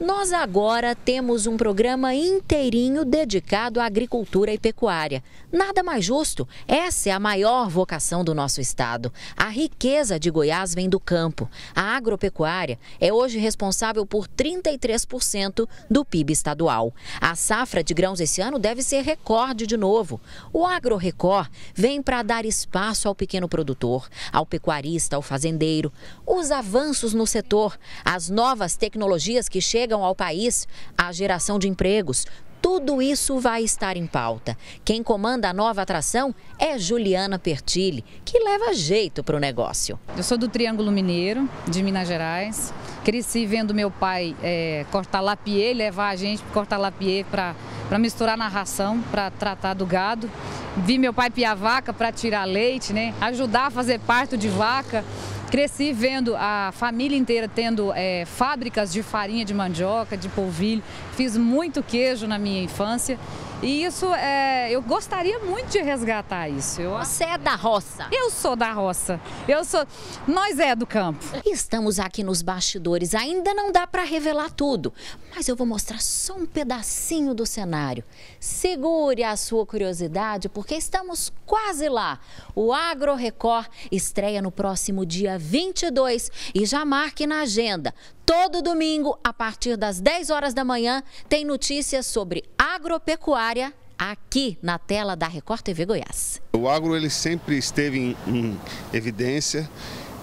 Nós agora temos um programa inteirinho dedicado à agricultura e pecuária. Nada mais justo. Essa é a maior vocação do nosso estado. A riqueza de Goiás vem do campo. A agropecuária é hoje responsável por 33% do PIB estadual. A safra de grãos esse ano deve ser recorde de novo. O Agro Record vem para dar espaço ao pequeno produtor, ao pecuarista, ao fazendeiro. Os avanços no setor, as novas tecnologias que chegam chegam ao país, a geração de empregos. Tudo isso vai estar em pauta. Quem comanda a nova atração é Juliana Pertilli, que leva jeito para o negócio. Eu sou do Triângulo Mineiro, de Minas Gerais. Cresci vendo meu pai é, cortar lapier, levar a gente cortar lapier para misturar na ração, para tratar do gado. Vi meu pai piar vaca para tirar leite, né? ajudar a fazer parto de vaca. Cresci vendo a família inteira tendo é, fábricas de farinha de mandioca, de polvilho. Fiz muito queijo na minha infância. E isso, é, eu gostaria muito de resgatar isso. Eu... Você é da roça? Eu sou da roça. Eu sou. Nós é do campo. Estamos aqui nos bastidores. Ainda não dá para revelar tudo, mas eu vou mostrar só um pedacinho do cenário. Segure a sua curiosidade, porque estamos quase lá. O Agro Record estreia no próximo dia 22 e já marque na agenda. Todo domingo, a partir das 10 horas da manhã, tem notícias sobre agropecuária aqui na tela da Record TV Goiás. O agro ele sempre esteve em, em evidência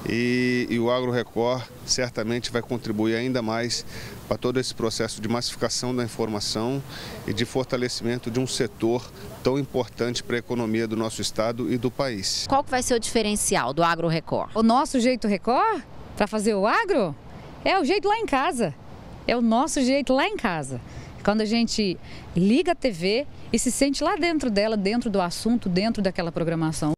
e, e, o Agro Record certamente vai contribuir ainda mais para todo esse processo de massificação da informação e de fortalecimento de um setor tão importante para a economia do nosso estado e do país. Qual que vai ser o diferencial do Agro Record? O nosso jeito Record para fazer o agro? É o jeito lá em casa. É o nosso jeito lá em casa. Quando a gente liga a TV e se sente lá dentro dela, dentro do assunto, dentro daquela programação.